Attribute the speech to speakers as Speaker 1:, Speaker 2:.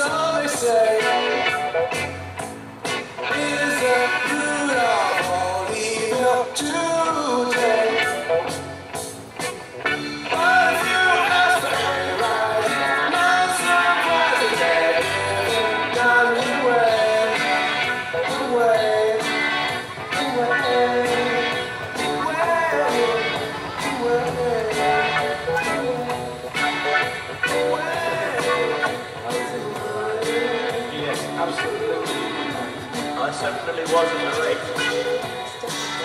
Speaker 1: so they say. Certainly